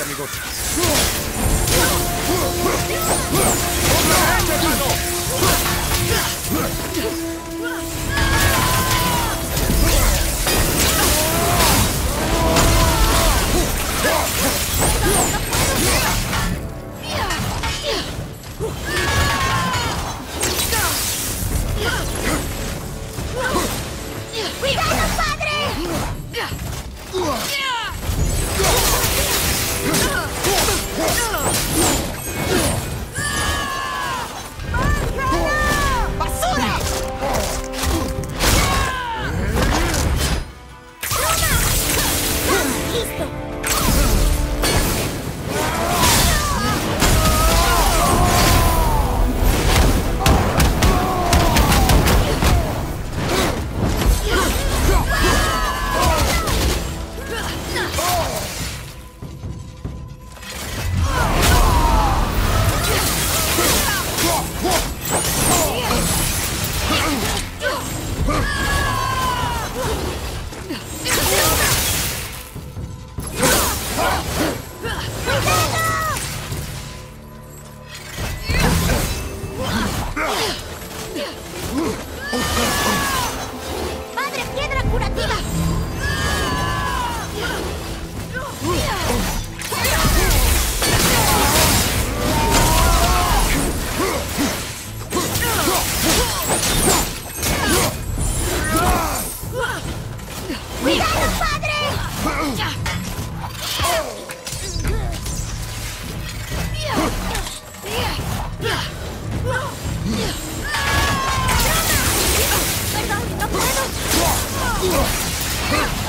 Amigos. リスト。Ugh.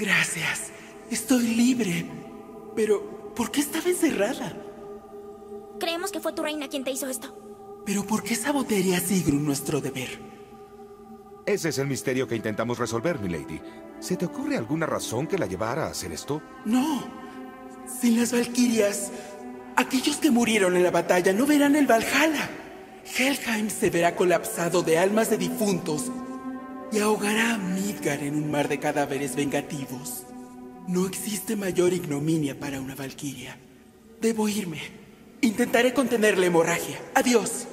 Gracias. Estoy libre. Pero, ¿por qué estaba encerrada? Creemos que fue tu reina quien te hizo esto. ¿Pero por qué sabotearía a Sigrun nuestro deber? Ese es el misterio que intentamos resolver, milady. ¿Se te ocurre alguna razón que la llevara a hacer esto? No. Sin las Valquirias, aquellos que murieron en la batalla no verán el Valhalla. Helheim se verá colapsado de almas de difuntos y ahogará a Midgar en un mar de cadáveres vengativos. No existe mayor ignominia para una Valquiria. Debo irme. Intentaré contener la hemorragia. Adiós.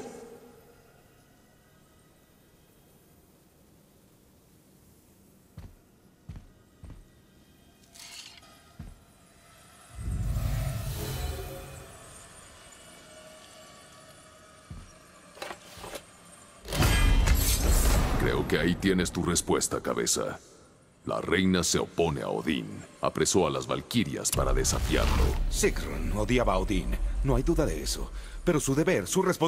Que ahí tienes tu respuesta, cabeza. La reina se opone a Odín. Apresó a las valquirias para desafiarlo. Sigrun odiaba a Odín. No hay duda de eso. Pero su deber, su responsabilidad...